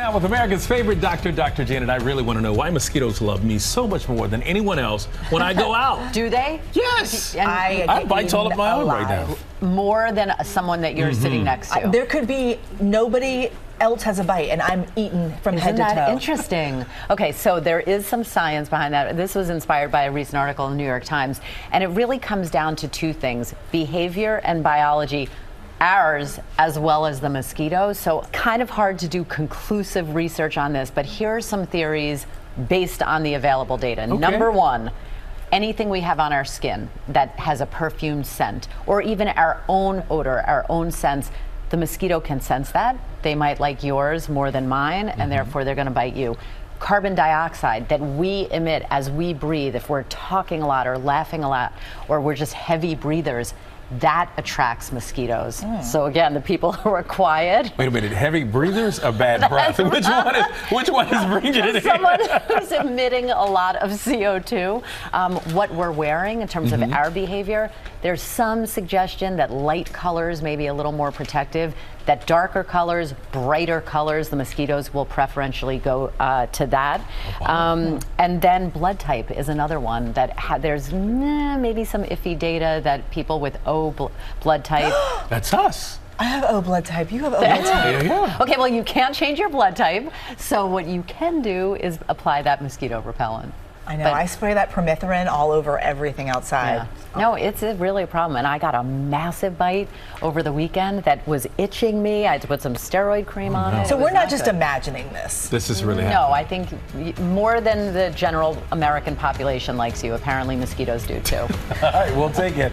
Now, with America's favorite doctor, Dr. Janet, I really want to know why mosquitoes love me so much more than anyone else when I go out. Do they? yes. And I I get bites all of my own right now. more than someone that you're sitting mm-hmm. next to. There could be nobody else has a bite, and I'm eaten from Isn't head to that toe. interesting? Okay, so there is some science behind that. This was inspired by a recent article in the New York Times, and it really comes down to two things behavior and biology. Ours as well as the mosquitoes. So, kind of hard to do conclusive research on this, but here are some theories based on the available data. Number one, anything we have on our skin that has a perfumed scent, or even our own odor, our own sense, the mosquito can sense that. They might like yours more than mine, and mm-hmm. therefore they're going to bite you. Carbon dioxide that we emit as we breathe, if we're talking a lot or laughing a lot, or we're just heavy breathers, that attracts mosquitoes. So again, the people who are quiet, Wait a minute, heavy breathers or bad breath? Which one is which one is bringing it in? someone who's emitting a lot of CO2, um, what we're wearing in terms of our behavior, there's some suggestion that light colors may be a little more protective, that darker colors, brighter colors, the mosquitoes will preferentially go uh, to that. Um, and then blood type is another one that ha- there's meh, maybe some iffy data that people with O bl- blood type. That's us. I have O blood type. You have O blood type. Yeah, yeah. Okay, well, you can't change your blood type. So, what you can do is apply that mosquito repellent. I know. But- I spray that permethrin all over everything outside. Yeah. No, it's a really a problem. And I got a massive bite over the weekend that was itching me. I had to put some steroid cream oh, on it. So It we're was not just good. imagining this. This is really No, happening. I think more than the general American population likes you. Apparently, mosquitoes do too. All right, we'll take it.